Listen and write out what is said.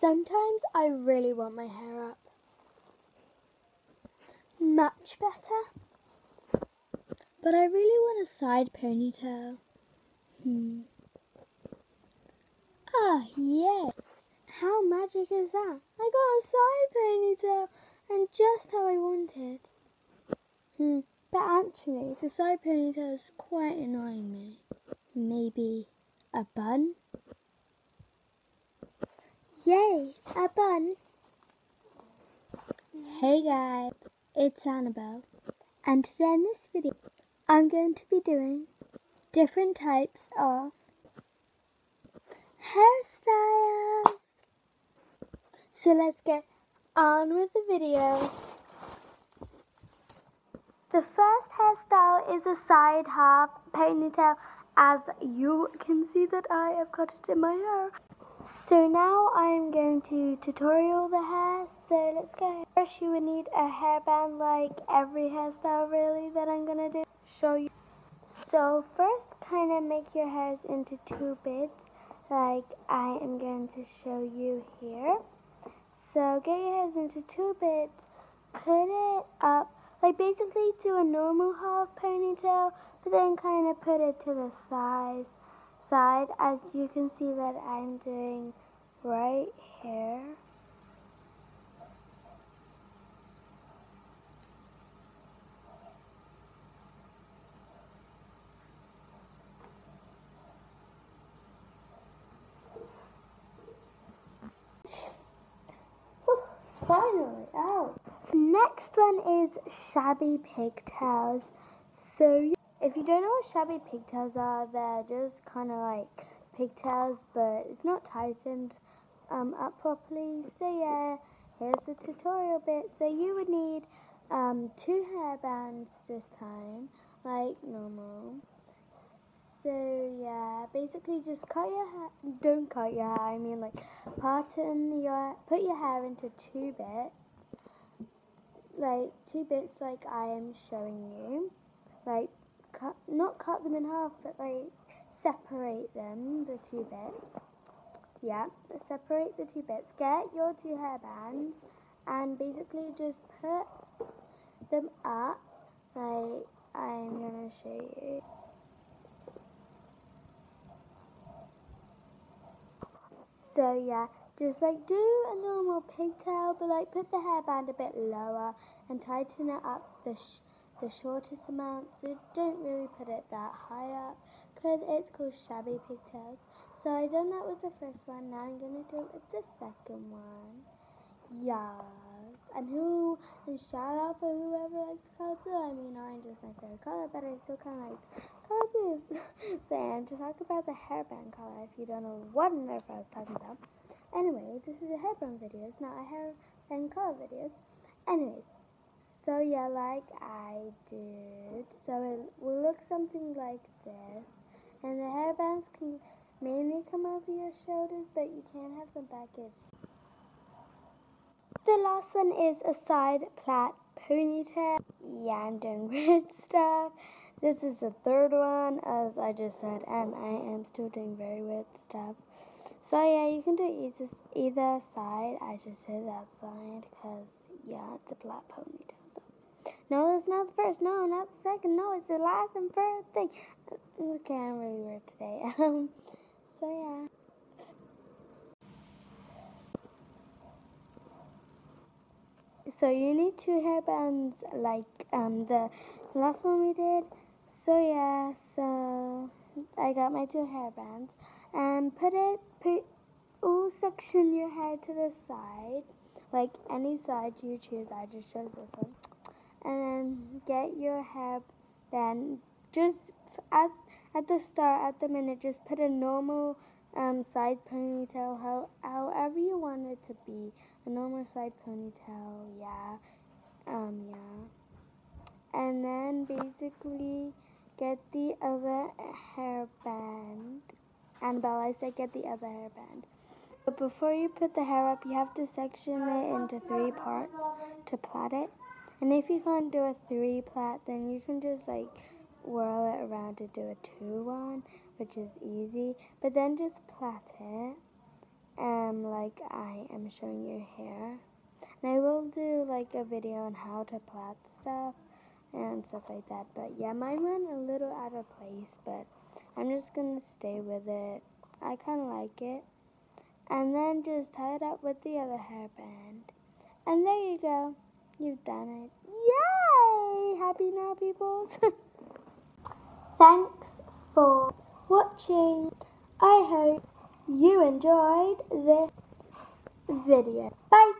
Sometimes I really want my hair up. Much better. But I really want a side ponytail. Hmm. Ah, yeah. How magic is that? I got a side ponytail and just how I wanted. Hmm. But actually, the side ponytail is quite annoying me. Maybe a bun? Yay, a bun! Hey guys, it's Annabelle, and today in this video, I'm going to be doing different types of hairstyles. So let's get on with the video. The first hairstyle is a side half ponytail as you can see that I have cut it in my hair. So now I'm going to tutorial the hair, so let's go. First you would need a hairband like every hairstyle really that I'm going to do. Show you. So first kind of make your hairs into two bits like I am going to show you here. So get your hairs into two bits, put it up, like basically do a normal half ponytail, but then kind of put it to the sides, side as you can see that I'm doing right here. Finally out. Next one is shabby pigtails. So you don't know what shabby pigtails are, they're just kind of like pigtails, but it's not tightened um, up properly. So yeah, here's the tutorial bit. So you would need um, two hair bands this time, like normal. So yeah, basically just cut your hair. Don't cut your hair. I mean like pattern your put your hair into two bits, like two bits like I am showing you. Like cut, not cut them in half, but like separate them the two bits. Yeah, separate the two bits. Get your two hair bands and basically just put them up. Like I'm gonna show you. So yeah, just like do a normal pigtail, but like put the hairband a bit lower and tighten it up the the shortest amount. So don't really put it that high up because it's called shabby pigtails. So I done that with the first one. Now I'm gonna do it with the second one. Yes. And who and shout out for whoever likes color blue. I mean orange is my favorite color, but I still kinda like color blue. so I'm just talking about the hairband color if you don't know what earth I was talking about. Anyway, this is a hairband video, it's not a hairband color video. Anyways, so yeah, like I did. So it will look something like this. And the hairbands can mainly come over your shoulders, but you can have them back. packaged. The last one is a side plait ponytail. Yeah, I'm doing weird stuff. This is the third one, as I just said, and I am still doing very weird stuff. So yeah, you can do either, either side. I just did that side because, yeah, it's a plait ponytail. No, that's not the first. No, not the second. No, it's the last and first thing. Okay, I'm really weird today. Um, so yeah. So you need two hairbands like um the last one we did. So yeah, so I got my two hairbands and put it put all section your hair to the side, like any side you choose. I just chose this one and get your hair then just at at the start at the minute just put a normal um, side ponytail how, however you want it to be a normal side ponytail yeah um yeah. And then basically get the other hairband Annabelle I said get the other hairband but before you put the hair up you have to section it into three parts to plait it and if you can't do a three plait, then you can just like whirl it around to do a two one, which is easy. But then just plait it um, like I am showing you here. And I will do like a video on how to plait stuff and stuff like that. But yeah, mine went a little out of place, but I'm just going to stay with it. I kind of like it. And then just tie it up with the other hairband. And there you go. You've done it. Yay! Happy now, people? Thanks for watching. I hope you enjoyed this video. Bye!